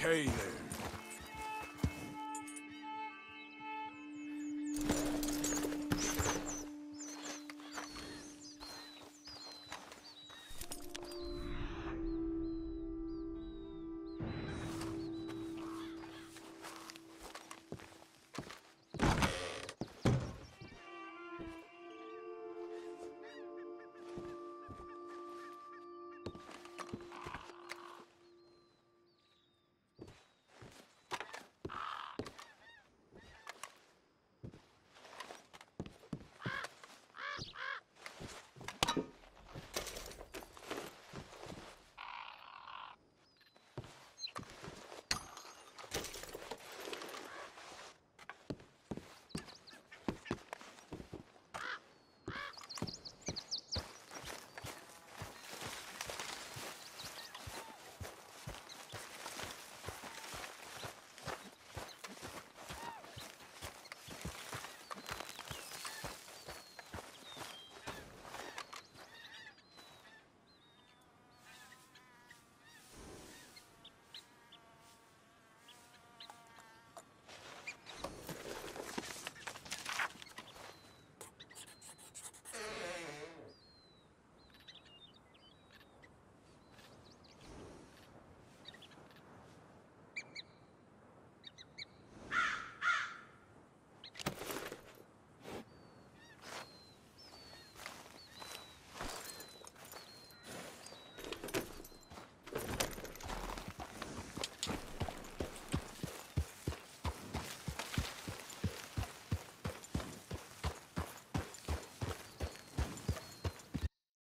Okay then.